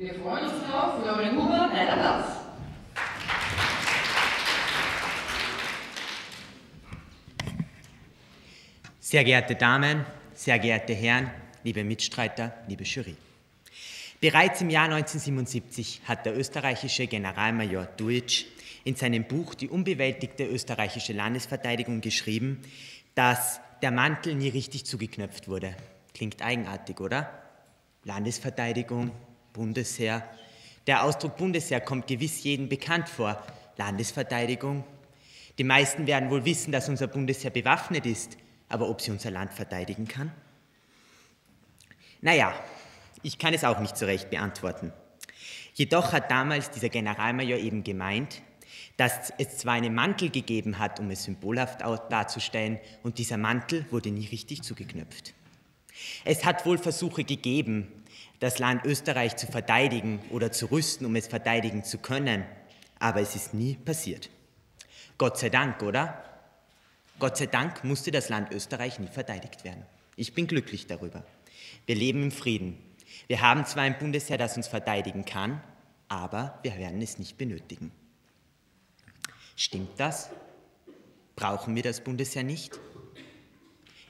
Wir freuen uns drauf. Florian Huber, dein Applaus. Sehr geehrte Damen, sehr geehrte Herren, liebe Mitstreiter, liebe Jury. Bereits im Jahr 1977 hat der österreichische Generalmajor Duitsch in seinem Buch Die unbewältigte österreichische Landesverteidigung geschrieben, dass der Mantel nie richtig zugeknöpft wurde. Klingt eigenartig, oder? Landesverteidigung, Bundesheer. Der Ausdruck Bundesheer kommt gewiss jedem bekannt vor. Landesverteidigung. Die meisten werden wohl wissen, dass unser Bundesheer bewaffnet ist, aber ob sie unser Land verteidigen kann? Naja, ich kann es auch nicht so recht beantworten. Jedoch hat damals dieser Generalmajor eben gemeint, dass es zwar einen Mantel gegeben hat, um es symbolhaft darzustellen, und dieser Mantel wurde nie richtig zugeknöpft. Es hat wohl Versuche gegeben, das Land Österreich zu verteidigen oder zu rüsten, um es verteidigen zu können, aber es ist nie passiert. Gott sei Dank, oder? Gott sei Dank musste das Land Österreich nie verteidigt werden. Ich bin glücklich darüber. Wir leben im Frieden. Wir haben zwar ein Bundesheer, das uns verteidigen kann, aber wir werden es nicht benötigen. Stimmt das? Brauchen wir das Bundesheer nicht?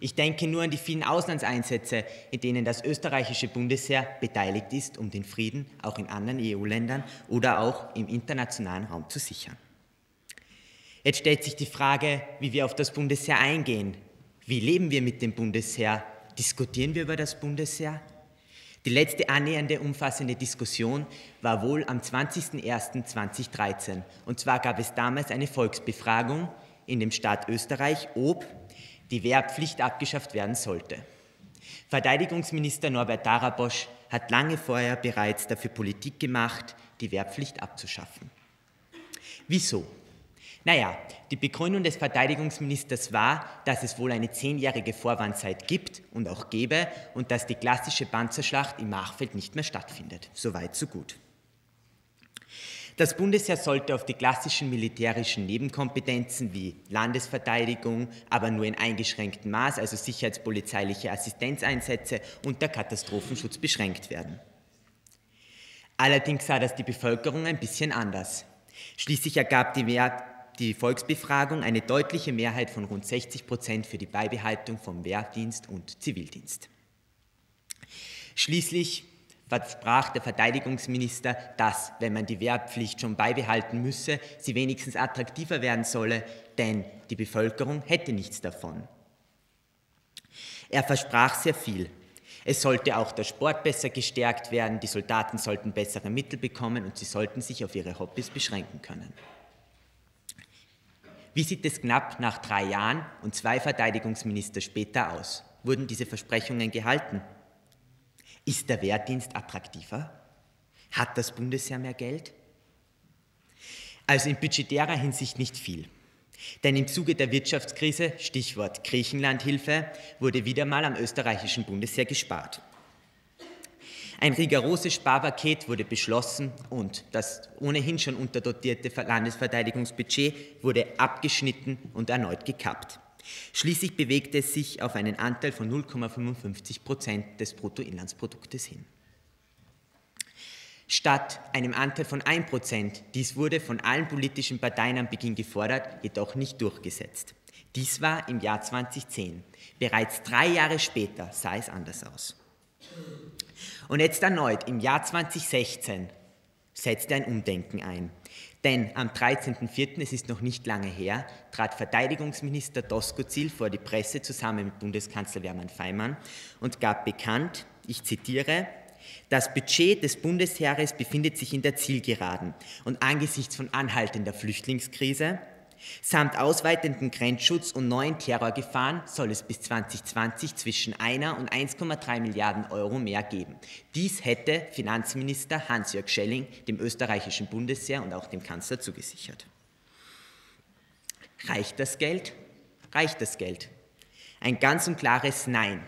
Ich denke nur an die vielen Auslandseinsätze, in denen das österreichische Bundesheer beteiligt ist, um den Frieden auch in anderen EU-Ländern oder auch im internationalen Raum zu sichern. Jetzt stellt sich die Frage, wie wir auf das Bundesheer eingehen. Wie leben wir mit dem Bundesheer? Diskutieren wir über das Bundesheer? Die letzte annähernde umfassende Diskussion war wohl am 20.01.2013. Und zwar gab es damals eine Volksbefragung in dem Staat Österreich, ob die Wehrpflicht abgeschafft werden sollte. Verteidigungsminister Norbert Darabosch hat lange vorher bereits dafür Politik gemacht, die Wehrpflicht abzuschaffen. Wieso? Naja, die Begründung des Verteidigungsministers war, dass es wohl eine zehnjährige Vorwarnzeit gibt und auch gebe und dass die klassische Panzerschlacht im Machfeld nicht mehr stattfindet. Soweit, so gut. Das Bundesheer sollte auf die klassischen militärischen Nebenkompetenzen wie Landesverteidigung, aber nur in eingeschränktem Maß, also sicherheitspolizeiliche Assistenzeinsätze und der Katastrophenschutz beschränkt werden. Allerdings sah das die Bevölkerung ein bisschen anders. Schließlich ergab die, Wehr, die Volksbefragung eine deutliche Mehrheit von rund 60 Prozent für die Beibehaltung vom Wehrdienst und Zivildienst. Schließlich versprach der Verteidigungsminister, dass, wenn man die Wehrpflicht schon beibehalten müsse, sie wenigstens attraktiver werden solle, denn die Bevölkerung hätte nichts davon. Er versprach sehr viel. Es sollte auch der Sport besser gestärkt werden, die Soldaten sollten bessere Mittel bekommen und sie sollten sich auf ihre Hobbys beschränken können. Wie sieht es knapp nach drei Jahren und zwei Verteidigungsminister später aus? Wurden diese Versprechungen gehalten? Ist der Wehrdienst attraktiver? Hat das Bundesheer mehr Geld? Also in budgetärer Hinsicht nicht viel. Denn im Zuge der Wirtschaftskrise, Stichwort Griechenlandhilfe, wurde wieder mal am österreichischen Bundesheer gespart. Ein rigoroses Sparpaket wurde beschlossen und das ohnehin schon unterdotierte Landesverteidigungsbudget wurde abgeschnitten und erneut gekappt. Schließlich bewegte es sich auf einen Anteil von 0,55 Prozent des Bruttoinlandsproduktes hin. Statt einem Anteil von 1 Prozent, dies wurde von allen politischen Parteien am Beginn gefordert, jedoch nicht durchgesetzt. Dies war im Jahr 2010. Bereits drei Jahre später sah es anders aus. Und jetzt erneut, im Jahr 2016, setzte ein Umdenken ein. Denn am 13.04., es ist noch nicht lange her, trat Verteidigungsminister Doskozil vor die Presse zusammen mit Bundeskanzler Wermann Feimann und gab bekannt, ich zitiere, das Budget des Bundesheeres befindet sich in der Zielgeraden und angesichts von anhaltender Flüchtlingskrise Samt ausweitenden Grenzschutz und neuen Terrorgefahren soll es bis 2020 zwischen einer und 1,3 Milliarden Euro mehr geben. Dies hätte Finanzminister Hans-Jörg Schelling dem österreichischen Bundesheer und auch dem Kanzler zugesichert. Reicht das Geld? Reicht das Geld? Ein ganz und klares Nein.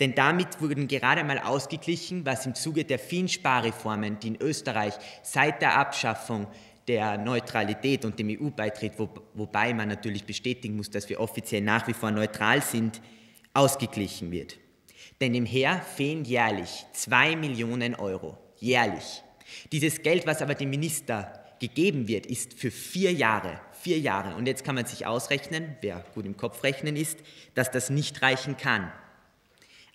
Denn damit wurden gerade mal ausgeglichen, was im Zuge der vielen Sparreformen, die in Österreich seit der Abschaffung der Neutralität und dem EU-Beitritt, wo, wobei man natürlich bestätigen muss, dass wir offiziell nach wie vor neutral sind, ausgeglichen wird. Denn im Heer fehlen jährlich zwei Millionen Euro. Jährlich. Dieses Geld, was aber dem Minister gegeben wird, ist für vier Jahre. Vier Jahre. Und jetzt kann man sich ausrechnen, wer gut im Kopf rechnen ist, dass das nicht reichen kann.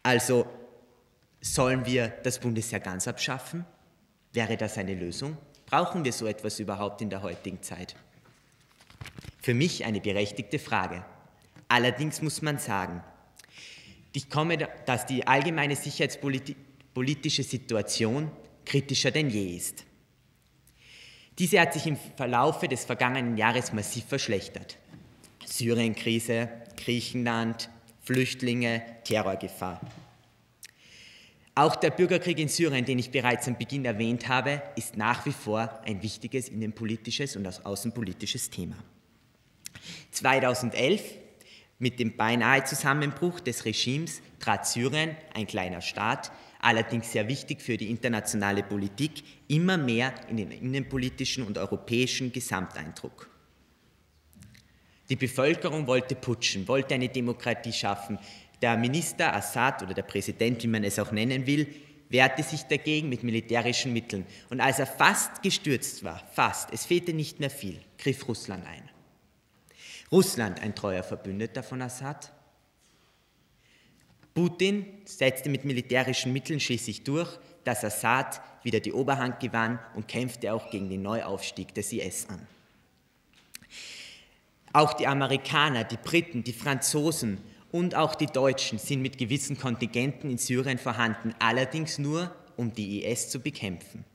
Also sollen wir das Bundesheer ganz abschaffen? Wäre das eine Lösung? Brauchen wir so etwas überhaupt in der heutigen Zeit? Für mich eine berechtigte Frage. Allerdings muss man sagen, komme, dass die allgemeine sicherheitspolitische Situation kritischer denn je ist. Diese hat sich im Verlaufe des vergangenen Jahres massiv verschlechtert. Syrien-Krise, Griechenland, Flüchtlinge, Terrorgefahr. Auch der Bürgerkrieg in Syrien, den ich bereits am Beginn erwähnt habe, ist nach wie vor ein wichtiges innenpolitisches und außenpolitisches Thema. 2011, mit dem beinahe Zusammenbruch des Regimes, trat Syrien, ein kleiner Staat, allerdings sehr wichtig für die internationale Politik, immer mehr in den innenpolitischen und europäischen Gesamteindruck. Die Bevölkerung wollte putschen, wollte eine Demokratie schaffen. Der Minister Assad oder der Präsident, wie man es auch nennen will, wehrte sich dagegen mit militärischen Mitteln. Und als er fast gestürzt war, fast, es fehlte nicht mehr viel, griff Russland ein. Russland, ein treuer Verbündeter von Assad, Putin setzte mit militärischen Mitteln schließlich durch, dass Assad wieder die Oberhand gewann und kämpfte auch gegen den Neuaufstieg des IS an. Auch die Amerikaner, die Briten, die Franzosen und auch die Deutschen sind mit gewissen Kontingenten in Syrien vorhanden, allerdings nur, um die IS zu bekämpfen.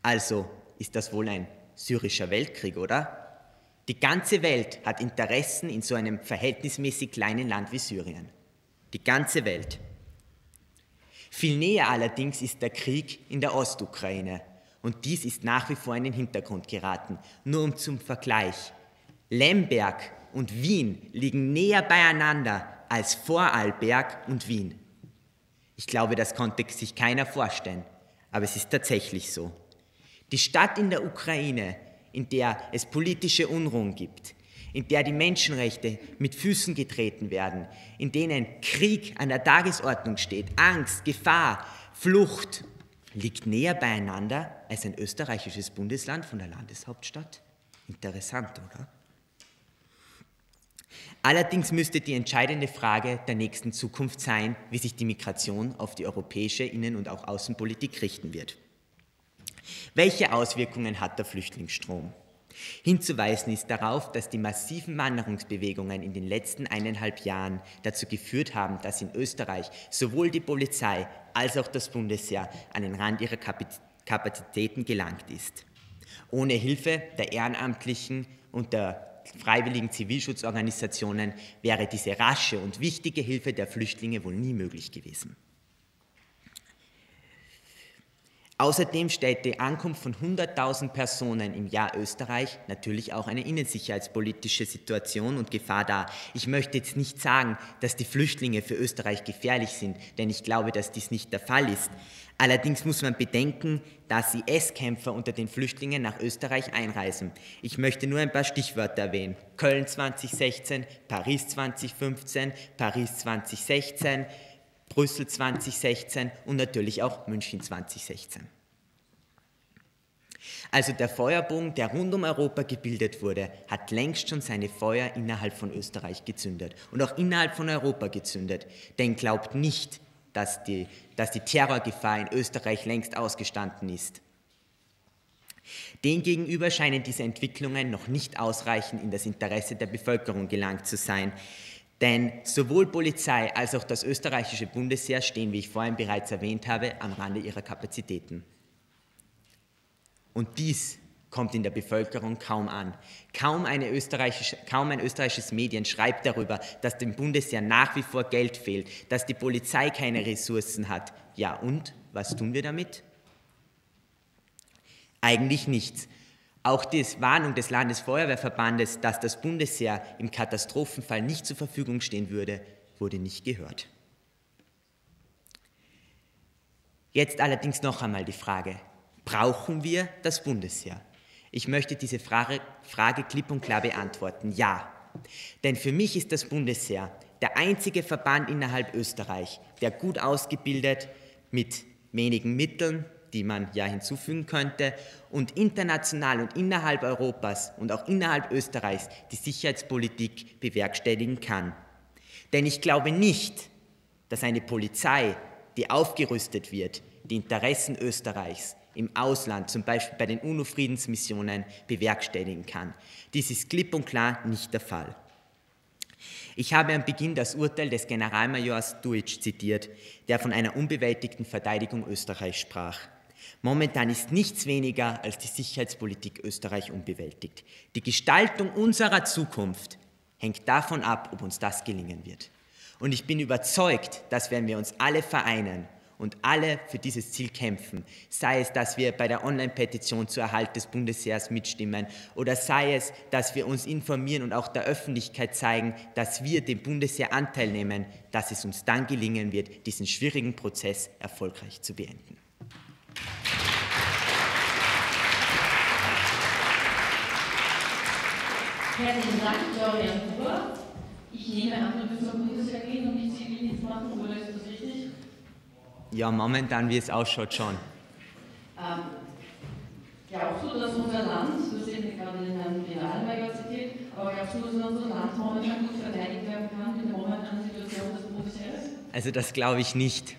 Also ist das wohl ein syrischer Weltkrieg, oder? Die ganze Welt hat Interessen in so einem verhältnismäßig kleinen Land wie Syrien. Die ganze Welt. Viel näher allerdings ist der Krieg in der Ostukraine. Und dies ist nach wie vor in den Hintergrund geraten. Nur um zum Vergleich. Lemberg und Wien liegen näher beieinander als Vorarlberg und Wien. Ich glaube, das konnte sich keiner vorstellen, aber es ist tatsächlich so. Die Stadt in der Ukraine in der es politische Unruhen gibt, in der die Menschenrechte mit Füßen getreten werden, in denen Krieg an der Tagesordnung steht, Angst, Gefahr, Flucht, liegt näher beieinander als ein österreichisches Bundesland von der Landeshauptstadt? Interessant, oder? Allerdings müsste die entscheidende Frage der nächsten Zukunft sein, wie sich die Migration auf die europäische Innen- und auch Außenpolitik richten wird. Welche Auswirkungen hat der Flüchtlingsstrom? Hinzuweisen ist darauf, dass die massiven Wanderungsbewegungen in den letzten eineinhalb Jahren dazu geführt haben, dass in Österreich sowohl die Polizei als auch das Bundesheer an den Rand ihrer Kapazitäten gelangt ist. Ohne Hilfe der Ehrenamtlichen und der freiwilligen Zivilschutzorganisationen wäre diese rasche und wichtige Hilfe der Flüchtlinge wohl nie möglich gewesen. Außerdem stellt die Ankunft von 100.000 Personen im Jahr Österreich natürlich auch eine innensicherheitspolitische Situation und Gefahr dar. Ich möchte jetzt nicht sagen, dass die Flüchtlinge für Österreich gefährlich sind, denn ich glaube, dass dies nicht der Fall ist. Allerdings muss man bedenken, dass IS-Kämpfer unter den Flüchtlingen nach Österreich einreisen. Ich möchte nur ein paar Stichwörter erwähnen. Köln 2016, Paris 2015, Paris 2016, Brüssel 2016 und natürlich auch München 2016. Also der Feuerbogen, der rund um Europa gebildet wurde, hat längst schon seine Feuer innerhalb von Österreich gezündet und auch innerhalb von Europa gezündet. Denn glaubt nicht, dass die, dass die Terrorgefahr in Österreich längst ausgestanden ist. Demgegenüber scheinen diese Entwicklungen noch nicht ausreichend in das Interesse der Bevölkerung gelangt zu sein. Denn sowohl Polizei als auch das österreichische Bundesheer stehen, wie ich vorhin bereits erwähnt habe, am Rande ihrer Kapazitäten. Und dies kommt in der Bevölkerung kaum an. Kaum, österreichische, kaum ein österreichisches Medien schreibt darüber, dass dem Bundesheer nach wie vor Geld fehlt, dass die Polizei keine Ressourcen hat. Ja, und was tun wir damit? Eigentlich nichts. Auch die Warnung des Landesfeuerwehrverbandes, dass das Bundesheer im Katastrophenfall nicht zur Verfügung stehen würde, wurde nicht gehört. Jetzt allerdings noch einmal die Frage, brauchen wir das Bundesheer? Ich möchte diese Frage, Frage klipp und klar beantworten, ja. Denn für mich ist das Bundesheer der einzige Verband innerhalb Österreich, der gut ausgebildet, mit wenigen Mitteln, die man ja hinzufügen könnte, und international und innerhalb Europas und auch innerhalb Österreichs die Sicherheitspolitik bewerkstelligen kann. Denn ich glaube nicht, dass eine Polizei, die aufgerüstet wird, die Interessen Österreichs im Ausland, zum Beispiel bei den UNO-Friedensmissionen, bewerkstelligen kann. Dies ist klipp und klar nicht der Fall. Ich habe am Beginn das Urteil des Generalmajors Duitsch zitiert, der von einer unbewältigten Verteidigung Österreichs sprach. Momentan ist nichts weniger als die Sicherheitspolitik Österreich unbewältigt. Die Gestaltung unserer Zukunft hängt davon ab, ob uns das gelingen wird. Und ich bin überzeugt, dass wenn wir uns alle vereinen und alle für dieses Ziel kämpfen, sei es, dass wir bei der Online-Petition zur Erhalt des Bundesheers mitstimmen oder sei es, dass wir uns informieren und auch der Öffentlichkeit zeigen, dass wir dem Bundesheer Anteil nehmen, dass es uns dann gelingen wird, diesen schwierigen Prozess erfolgreich zu beenden. Herzlichen Dank, Florian Huber. Ich nehme an, du bist zum Bundesheer gehen und nicht Zivildienst machen, oder ist das richtig? Ja, momentan, wie es ausschaut, schon. Ähm, glaubst du, dass unser Land, du eben gerade Herrn Generalmajor zitiert, aber glaubst du, dass unser Land momentan gut verteidigt werden kann in der momentanen Situation des Bundesheeres? Also das glaube ich nicht.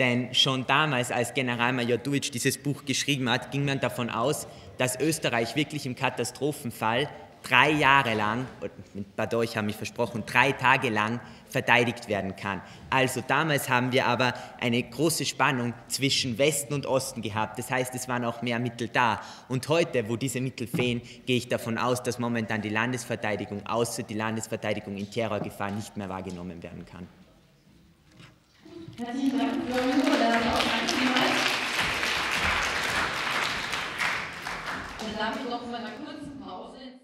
Denn schon damals, als Generalmajor Duitsch dieses Buch geschrieben hat, ging man davon aus, dass Österreich wirklich im Katastrophenfall drei Jahre lang, pardon, ich habe mich versprochen, drei Tage lang verteidigt werden kann. Also damals haben wir aber eine große Spannung zwischen Westen und Osten gehabt. Das heißt, es waren auch mehr Mittel da. Und heute, wo diese Mittel fehlen, gehe ich davon aus, dass momentan die Landesverteidigung, außer die Landesverteidigung in Terrorgefahr, nicht mehr wahrgenommen werden kann. Herzlichen Dank. Dann danke vielmals. Dann darf ich noch zu einer kurzen Pause.